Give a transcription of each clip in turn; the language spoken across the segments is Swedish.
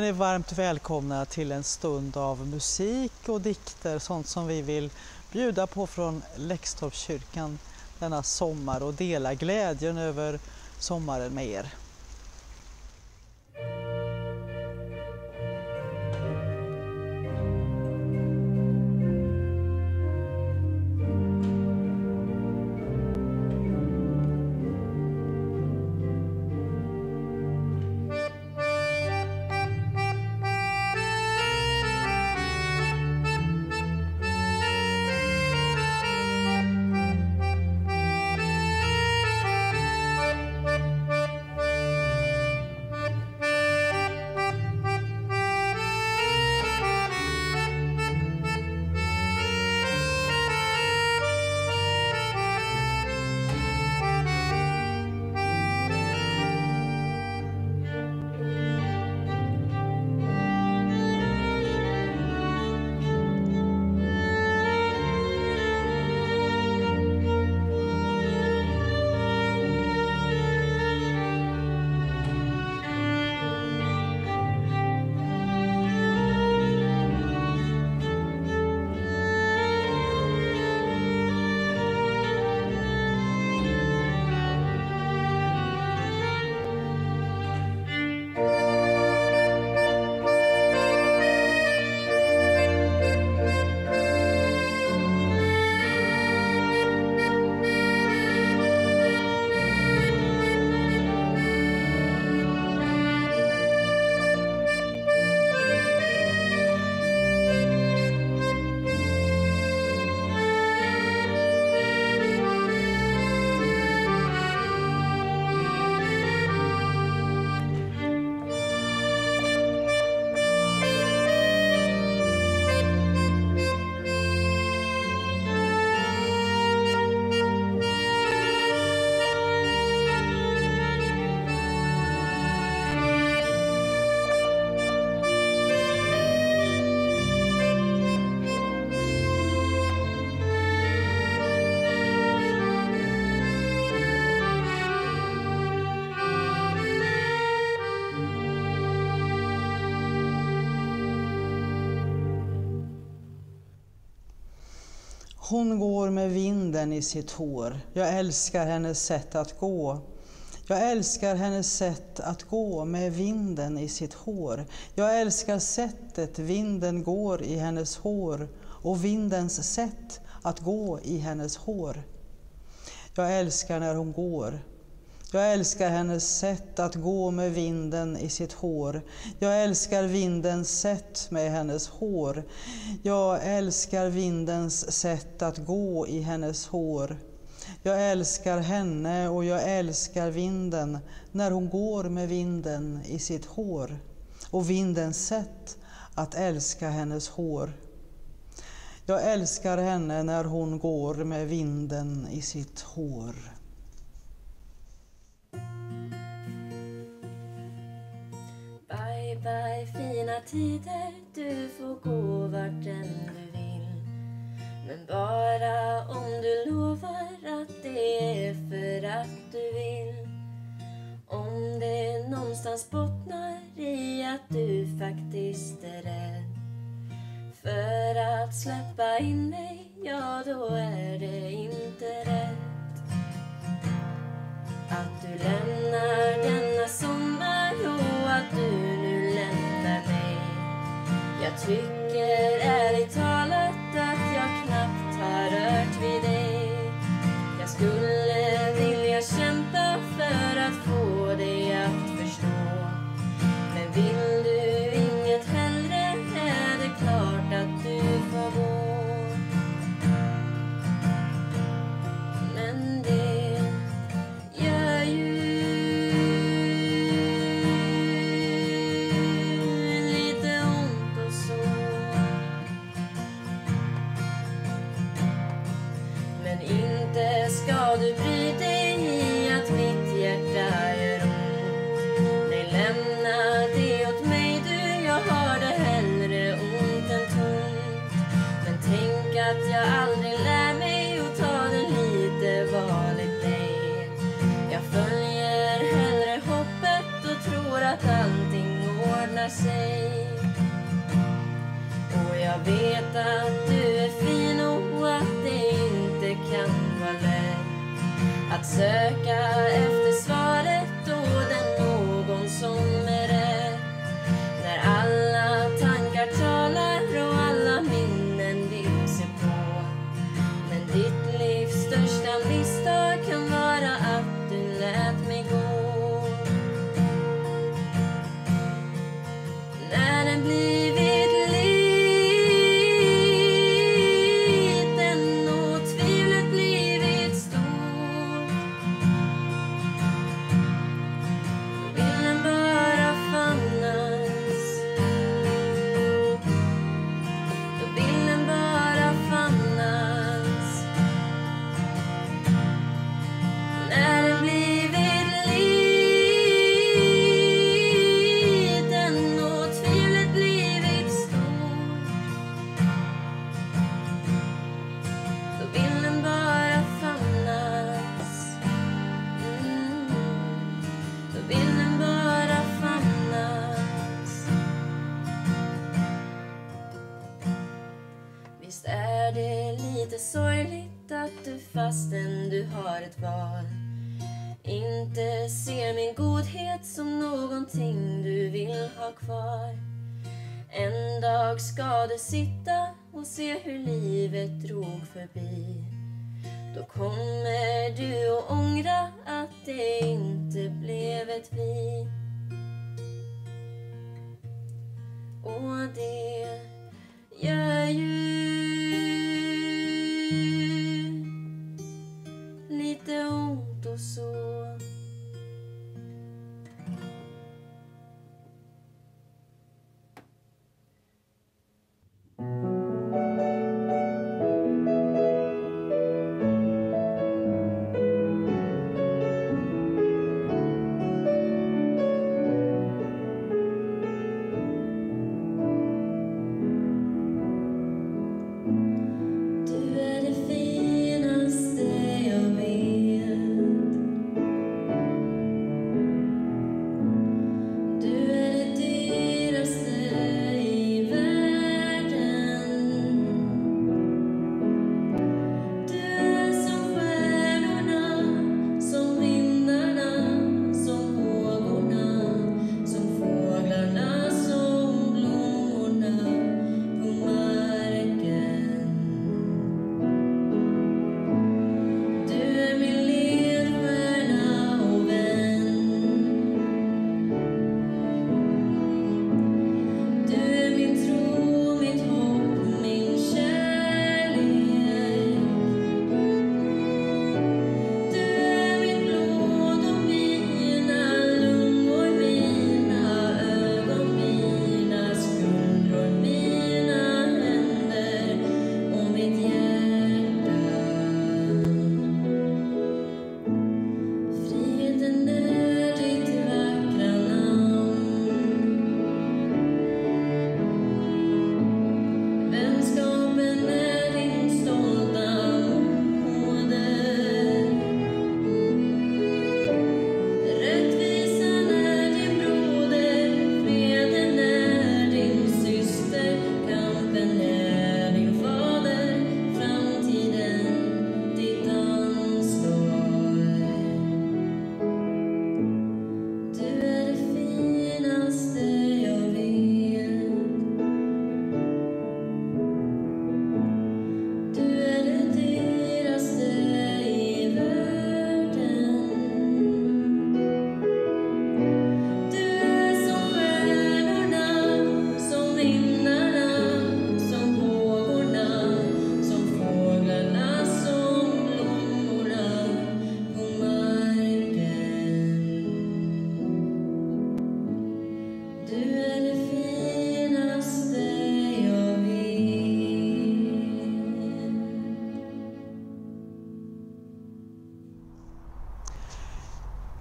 Då är ni varmt välkomna till en stund av musik och dikter, sånt som vi vill bjuda på från Läxtorpskyrkan denna sommar och dela glädjen över sommaren med er. Hon går med vinden i sitt hår. Jag älskar hennes sätt att gå. Jag älskar hennes sätt att gå med vinden i sitt hår. Jag älskar sättet vinden går i hennes hår och vindens sätt att gå i hennes hår. Jag älskar när hon går jag älskar hennes sätt att gå med vinden i sitt hår. Jag älskar vindens sätt med hennes hår. Jag älskar vindens sätt att gå i hennes hår. Jag älskar henne och jag älskar vinden när hon går med vinden i sitt hår och vindens sätt att älska hennes hår. Jag älskar henne när hon går med vinden i sitt hår. Bye fina tider, du får gå vart än du vill. Men bara om du lovar att det är för att du vill. Om det någonstans bottnar i att du faktiskt är rädd för att släppa in mig, ja då är det inte rätt. Aldrig lär mig att ta det lite varligt, nej. Jag följer hellre hoppet och tror att allting ordnar sig. Och jag vet att du är fin och att det inte kan vara lätt att söka efter svaret och den någon som Visst är det lite sorgligt att du fastän du har ett val inte ser min godhet som någonting du vill ha kvar. En dag ska du sitta och se hur livet drog förbi. Då kommer du att ångra att det inte blev ett vi. Och det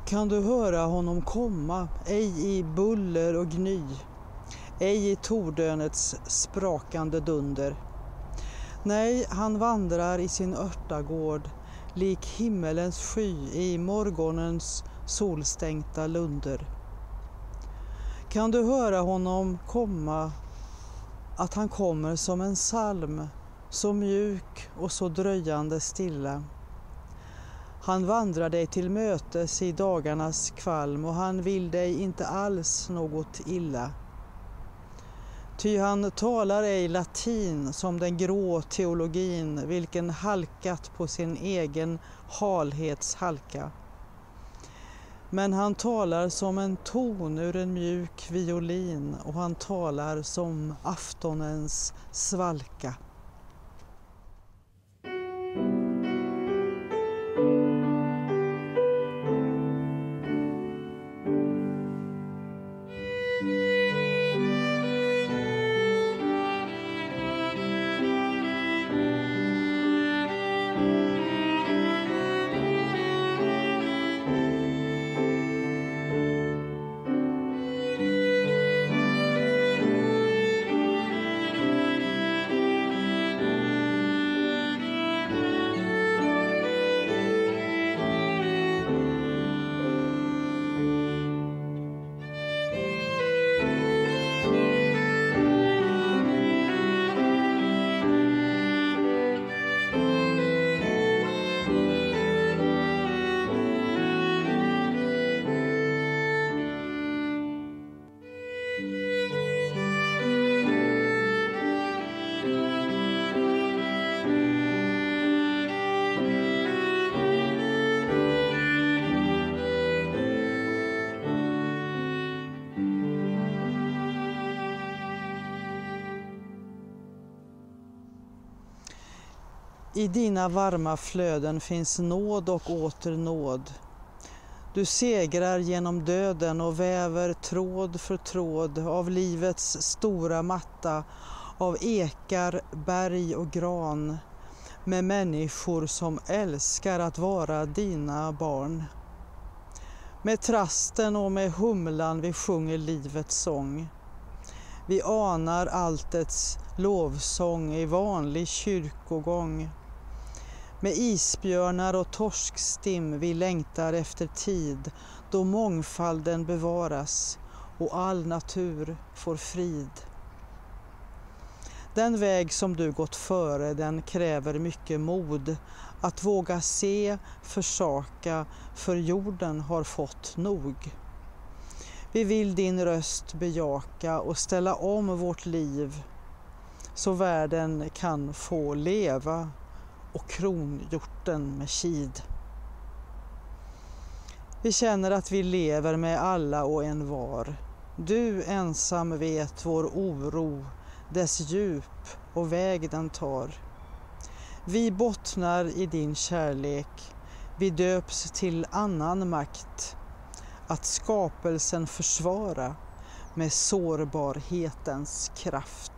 Kan du höra honom komma, ej i buller och gny, ej i tordönets sprakande dunder. Nej, han vandrar i sin örtagård, lik himmelens sky i morgonens solstänkta lunder. kan du höra honom komma, att han kommer som en psalm, så mjuk och så dröjande stilla. Han vandrar dig till mötes i dagarnas kvalm och han vill dig inte alls något illa. Ty han talar ej latin som den grå teologin, vilken halkat på sin egen halhets halka. Men han talar som en ton ur en mjuk violin och han talar som aftonens svalka. I dina varma flöden finns nåd och åter nåd. Du segrar genom döden och väver tråd för tråd av livets stora matta, av ekar, berg och gran, med människor som älskar att vara dina barn. Med trasten och med humlan vi sjunger livets sång. Vi anar alltets lovsång i vanlig kyrkogång. Med isbjörnar och torskstim vi längtar efter tid då mångfalden bevaras och all natur får frid. Den väg som du gått före den kräver mycket mod att våga se, försaka, för jorden har fått nog. Vi vill din röst bejaka och ställa om vårt liv så världen kan få leva och kronhjorten med kid. Vi känner att vi lever med alla och en var. Du ensam vet vår oro, dess djup och väg den tar. Vi bottnar i din kärlek, vi döps till annan makt, att skapelsen försvara med sårbarhetens kraft.